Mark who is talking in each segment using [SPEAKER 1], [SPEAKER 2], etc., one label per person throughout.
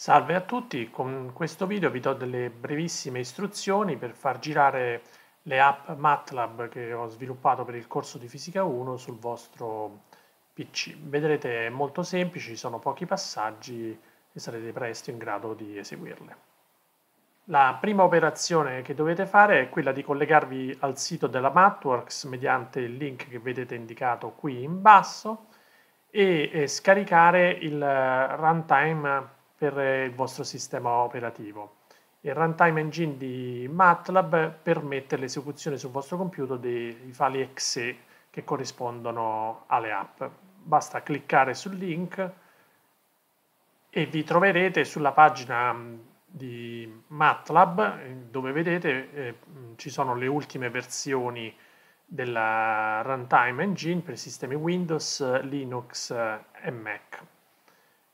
[SPEAKER 1] Salve a tutti, con questo video vi do delle brevissime istruzioni per far girare le app MATLAB che ho sviluppato per il corso di Fisica 1 sul vostro PC. Vedrete è molto semplice, ci sono pochi passaggi e sarete presto in grado di eseguirle. La prima operazione che dovete fare è quella di collegarvi al sito della Matworks mediante il link che vedete indicato qui in basso e, scaricare il runtime per il vostro sistema operativo. Il runtime engine di MATLAB permette l'esecuzione sul vostro computer dei file exe che corrispondono alle app. Basta cliccare sul link e vi troverete sulla pagina di MATLAB dove vedete eh, ci sono le ultime versioni della runtime engine per sistemi Windows, Linux e Mac.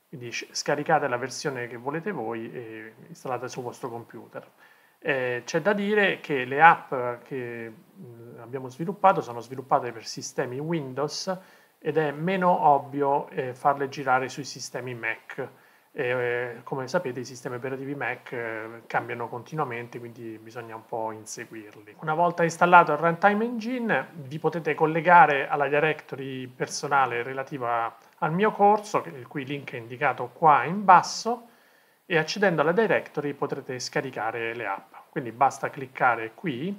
[SPEAKER 1] Quindi scaricate la versione che volete voi e installate sul vostro computer. Eh, c'è da dire che le app che abbiamo sviluppato sono sviluppate per sistemi Windows ed è meno ovvio eh, farle girare sui sistemi Mac. Eh, come sapete i sistemi operativi Mac eh, cambiano continuamente, quindi bisogna un po' inseguirli. Una volta installato il Runtime Engine vi potete collegare alla directory personale relativa al mio corso, il cui link è indicato qua in basso, e accedendo alla directory potrete scaricare le app. Quindi basta cliccare qui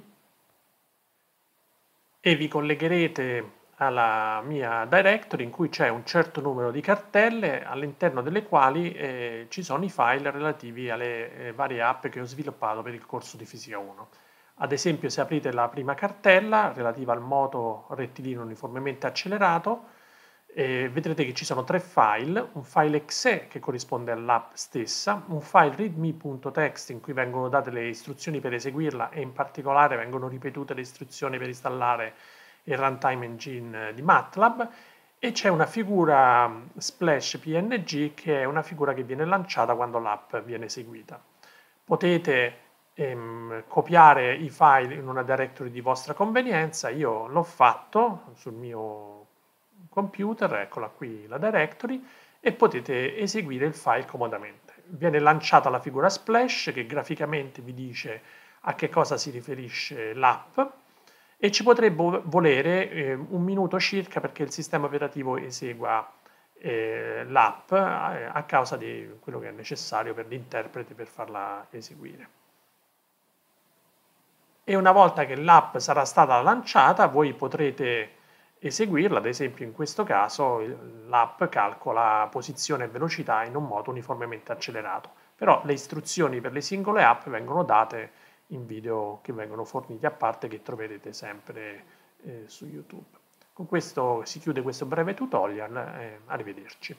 [SPEAKER 1] e vi collegherete alla mia directory in cui c'è un certo numero di cartelle all'interno delle quali eh, ci sono i file relativi alle eh, varie app che ho sviluppato per il corso di Fisica 1. Ad esempio se aprite la prima cartella relativa al moto rettilineo uniformemente accelerato, eh, vedrete che ci sono tre file, un file exe che corrisponde all'app stessa, un file readme.txt in cui vengono date le istruzioni per eseguirla e in particolare vengono ripetute le istruzioni per installare il runtime engine di MATLAB e c'è una figura splash png che è una figura che viene lanciata quando l'app viene eseguita. Potete ehm, copiare i file in una directory di vostra convenienza, io l'ho fatto sul mio computer, eccola qui la directory, e potete eseguire il file comodamente. Viene lanciata la figura splash che graficamente vi dice a che cosa si riferisce l'app e ci potrebbe volere eh, un minuto circa perché il sistema operativo esegua eh, l'app eh, a causa di quello che è necessario per l'interprete per farla eseguire. E una volta che l'app sarà stata lanciata voi potrete eseguirla, ad esempio in questo caso l'app calcola posizione e velocità in un modo uniformemente accelerato, però le istruzioni per le singole app vengono date in video che vengono forniti a parte che troverete sempre eh, su YouTube. Con questo si chiude questo breve tutorial, eh, arrivederci.